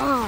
Ah.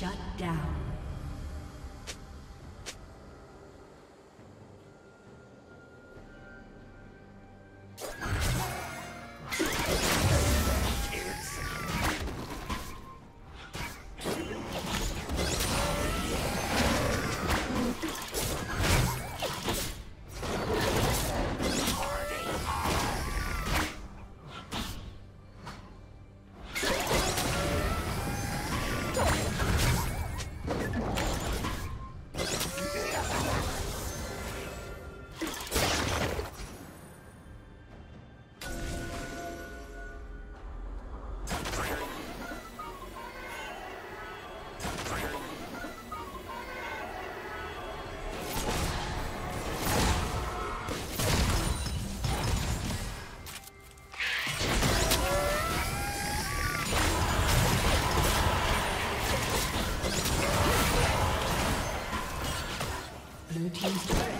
Shut down. Blue Team's. turret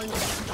Unstoppable.